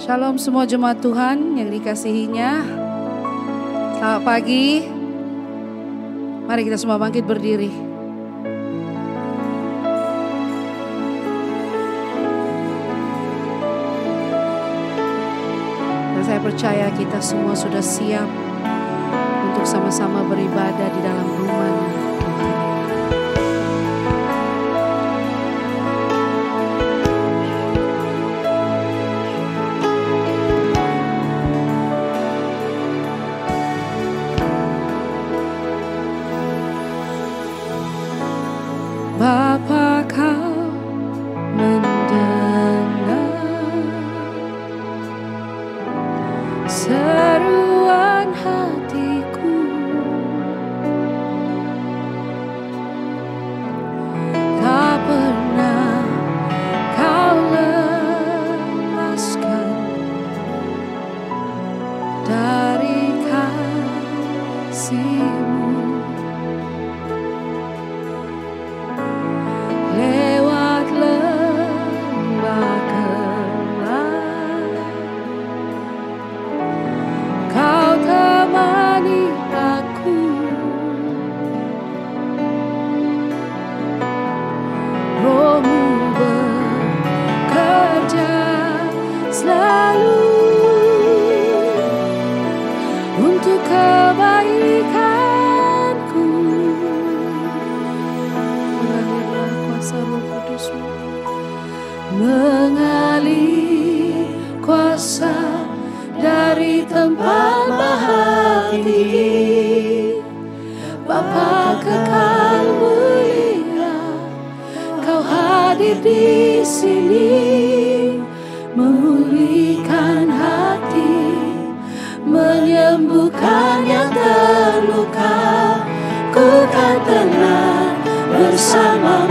Shalom semua jemaat Tuhan yang dikasihinya. Selamat pagi. Mari kita semua bangkit berdiri. Dan saya percaya kita semua sudah siap untuk sama-sama beribadah di dalam rumah di sini memulihkan hati, menyembuhkan yang terluka. Ku kan tenang bersamamu.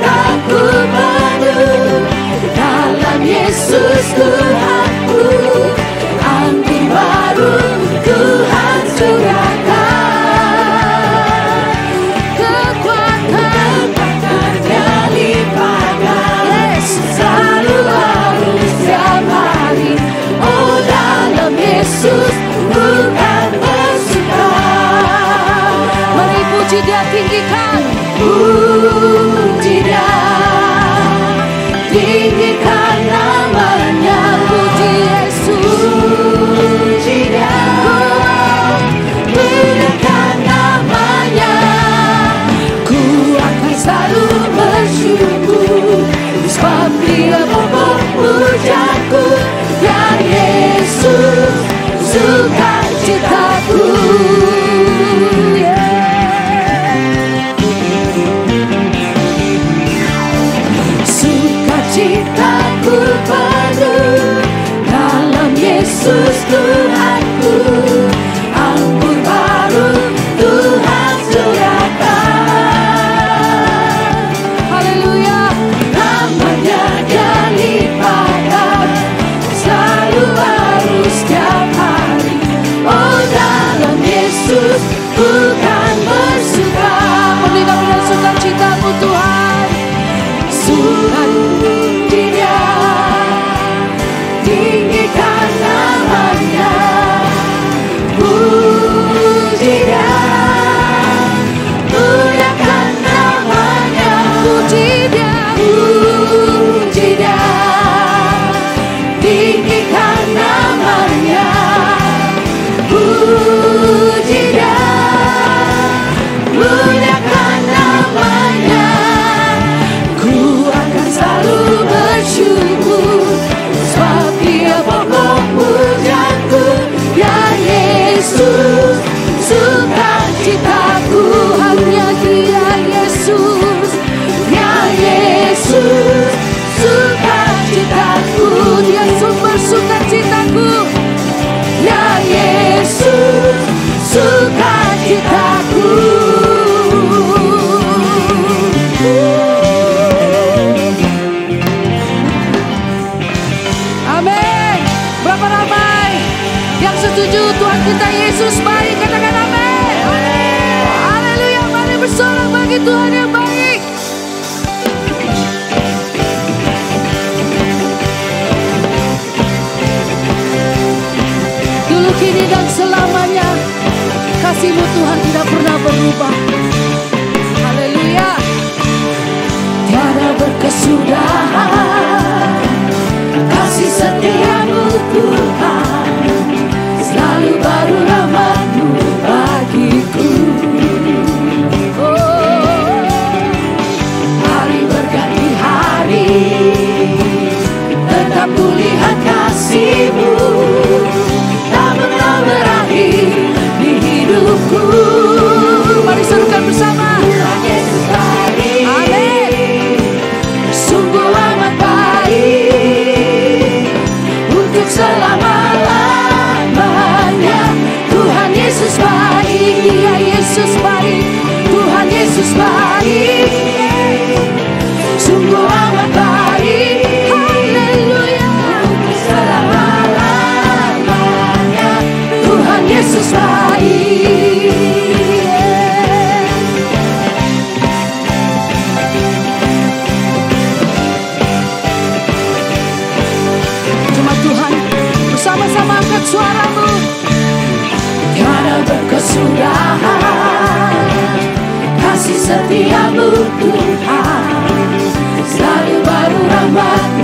Takut padu Dalam Yesus Tuhan. Jesus who kasih-kasihmu Tuhan Yesus baik Cuma Tuhan bersama-sama angkat suaramu. Karena berkesudahan. Kasih setiamu Tuhan. Selalu baru rahmat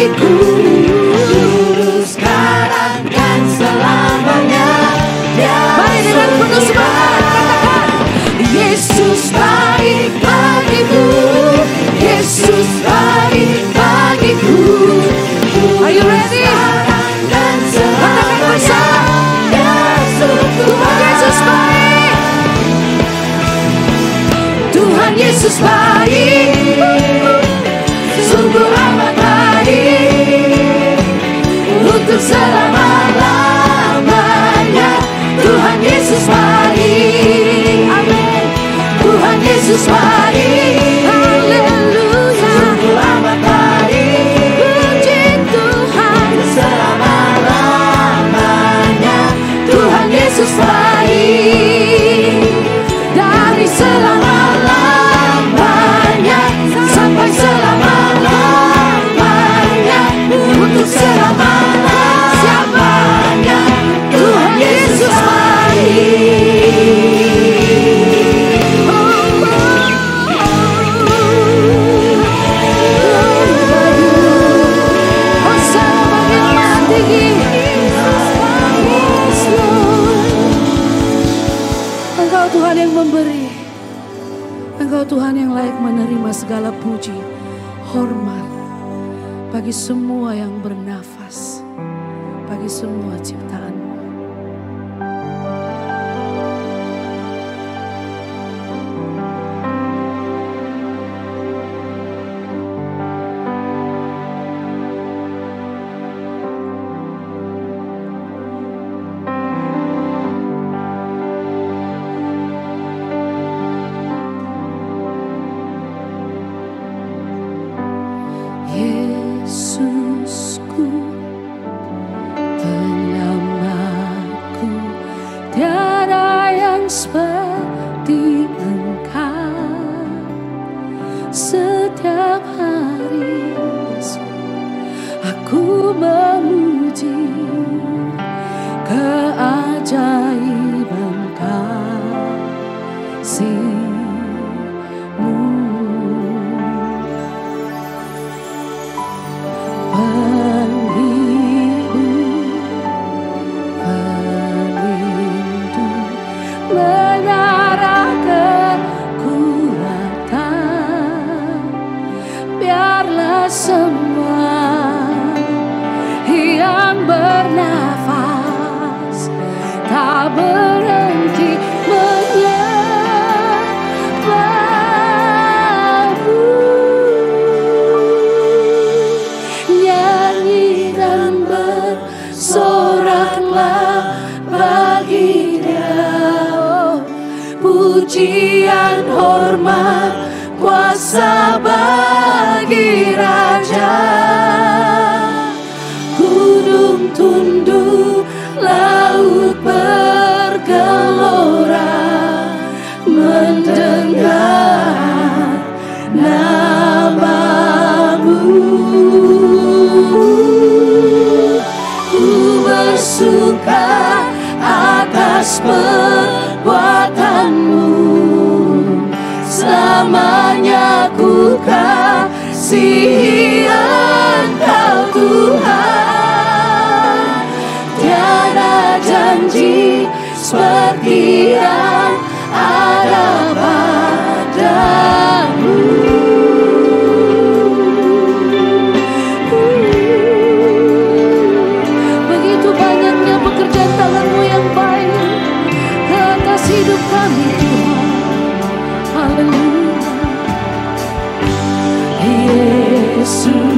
et tout. Engkau Tuhan yang layak menerima segala puji, hormat bagi semua yang bernafas, bagi semua ciptaan. seperti engkau. Setiap hari aku memuji keajaiban perbuatanmu. Selamanya ku kasihi engkau Tuhan. Tiada janji seperti soon.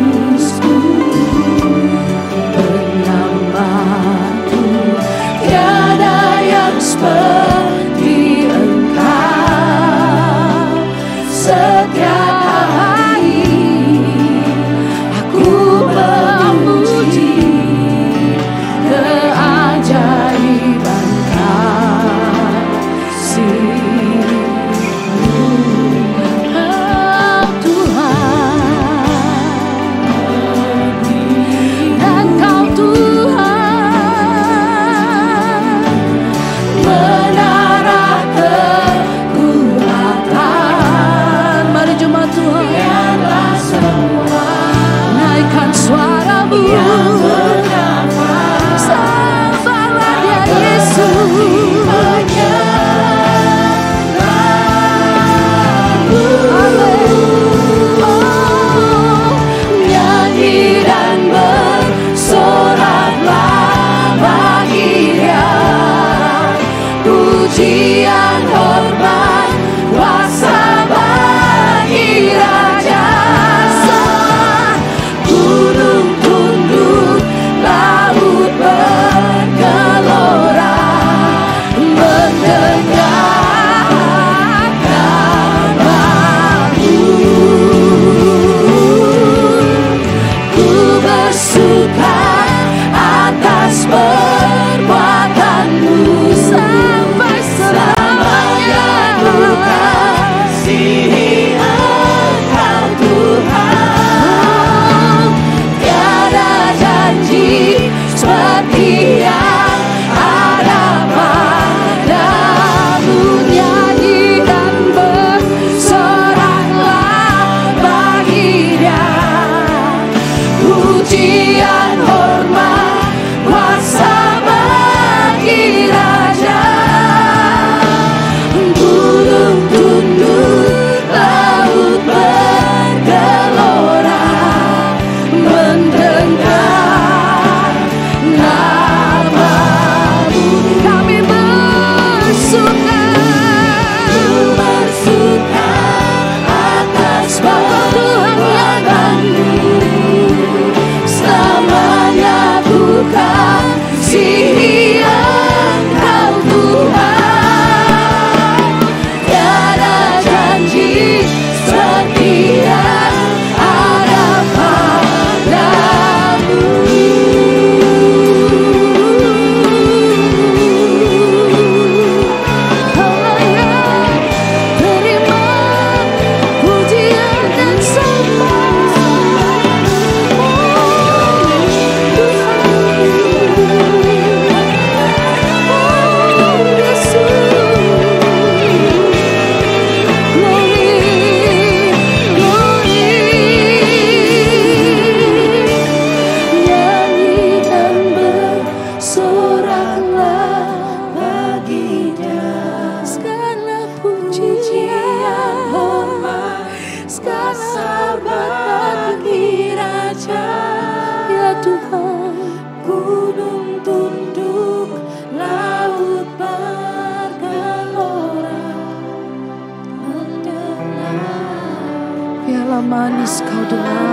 Manis kau dengar